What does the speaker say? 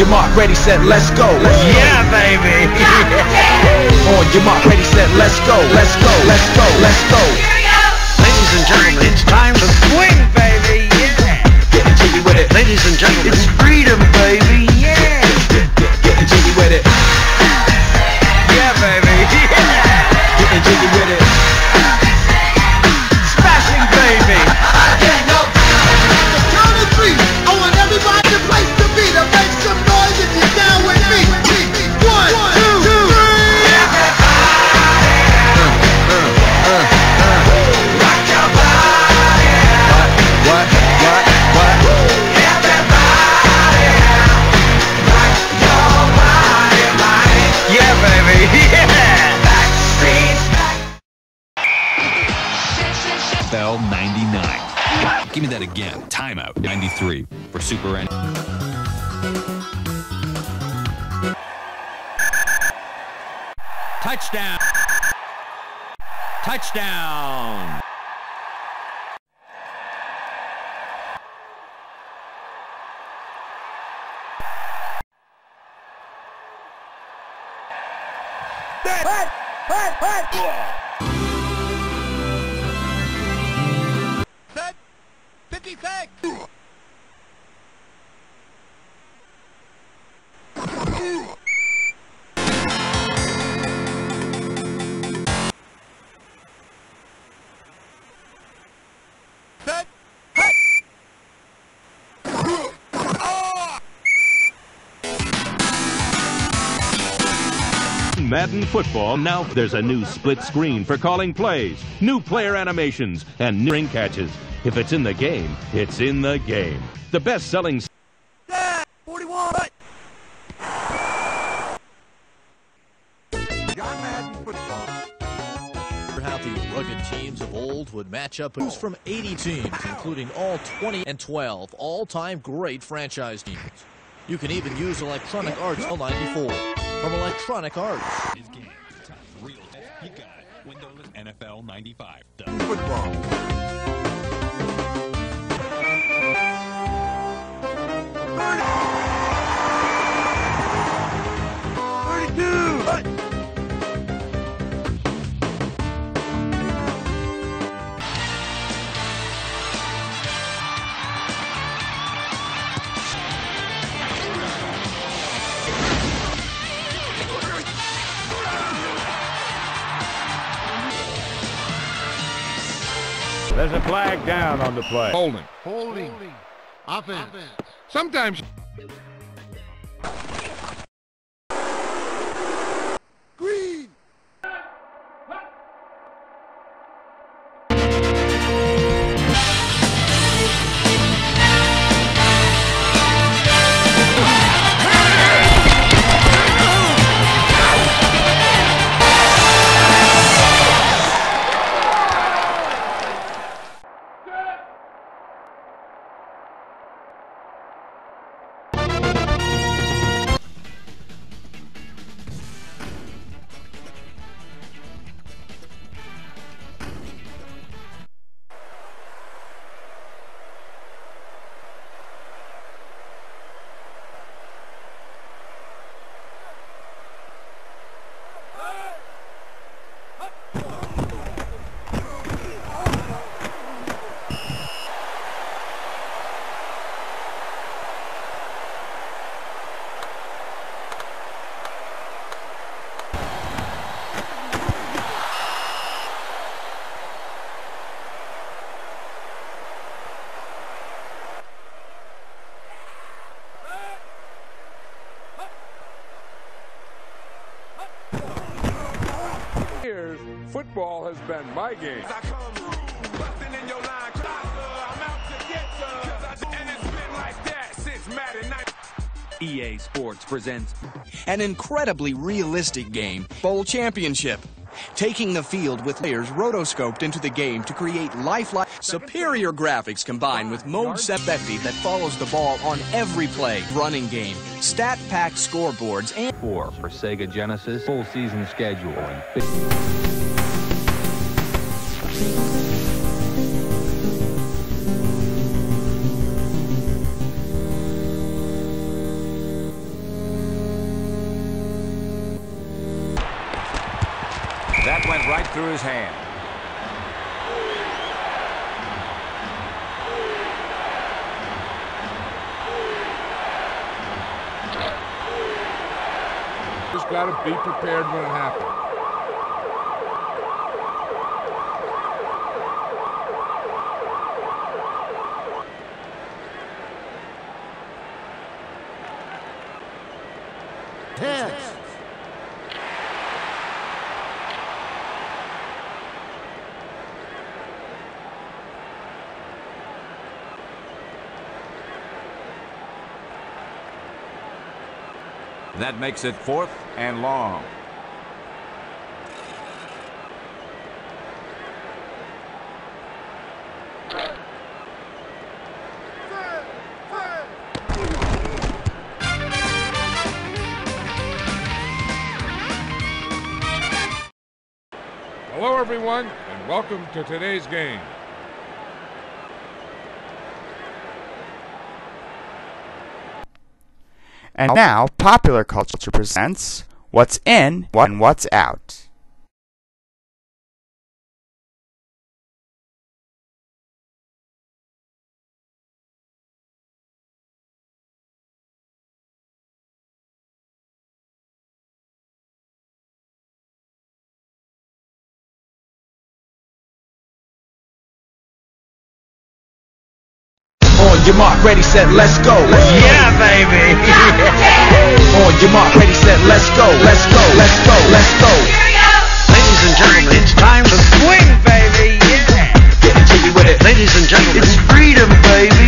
your mark, ready, set, let's go. Yeah, baby. On your mark, ready, set, let's go. Let's go, let's go, let's go. Ladies and gentlemen, it's time to swing, baby. Yeah. Bell 99. Give me that again. Timeout 93 for Super N. Touchdown. Touchdown. Set. Madden Football, now there's a new split screen for calling plays, new player animations, and new ring catches. If it's in the game, it's in the game. The best-selling 41. John Madden Football. how the rugged teams of old would match up who's from 80 teams, including all 20 and 12 all-time great franchise teams. You can even use Electronic Arts L94 from Electronic Arts. His game. Time. Real. You got it. Windowless NFL 95. Football. There's a flag down on the play. Holding. Holding. Offense. Sometimes years, football has been my game. EA Sports presents an incredibly realistic game, Bowl Championship. Taking the field with players rotoscoped into the game to create lifelike, superior graphics combined with Mode 750 that follows the ball on every play, running game, stat-packed scoreboards, and 4 for Sega Genesis, full season schedule, and right through his hand. Just got to be prepared when it happens. That makes it fourth and long. Hello, everyone, and welcome to today's game. And now, Popular Culture presents What's In and What's Out. On your mark, ready, set, let's go. Let's yeah, go. baby. Yeah. On your mark, ready, set, let's go. Let's go. Let's go. Let's go. Ladies and gentlemen, it's time to swing, baby. Yeah. Get into you with it. Ladies and gentlemen, it's freedom, baby.